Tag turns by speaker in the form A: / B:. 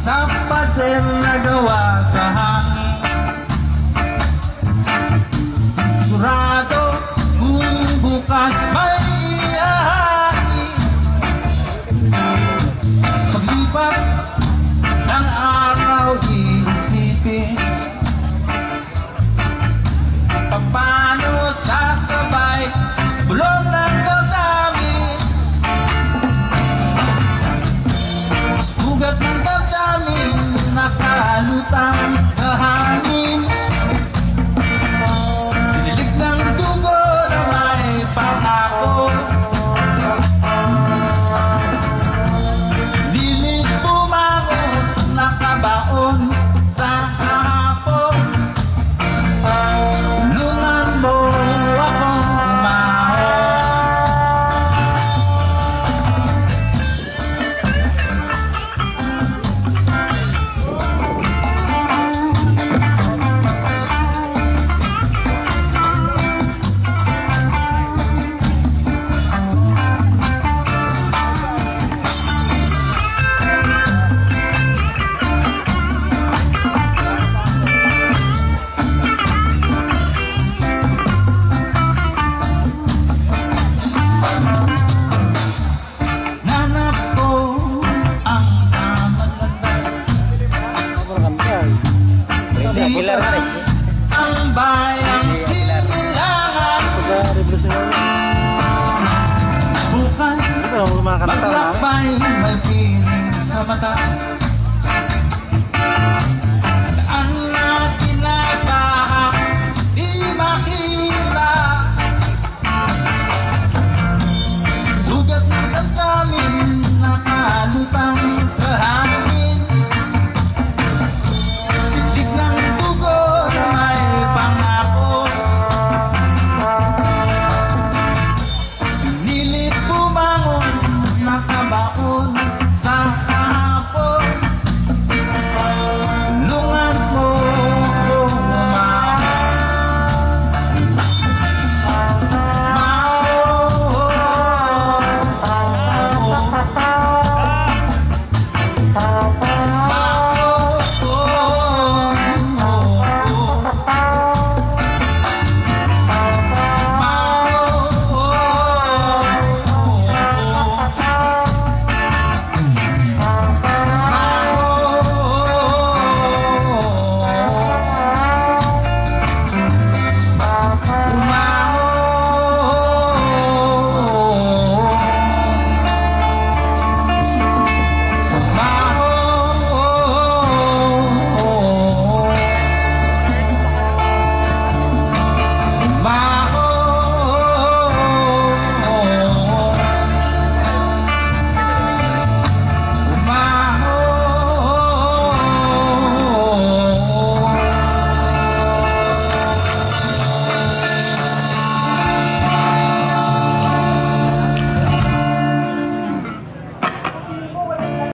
A: sa pader na gawa sa hangin. Sigurado kung bukas may iyahain Paglipas ng araw iisipin Sugat ng damdamin Nakalutang sa
B: Kailan na rin.
A: Ang bayang sinilangan Subukan. Maglakbay may feeling sa mata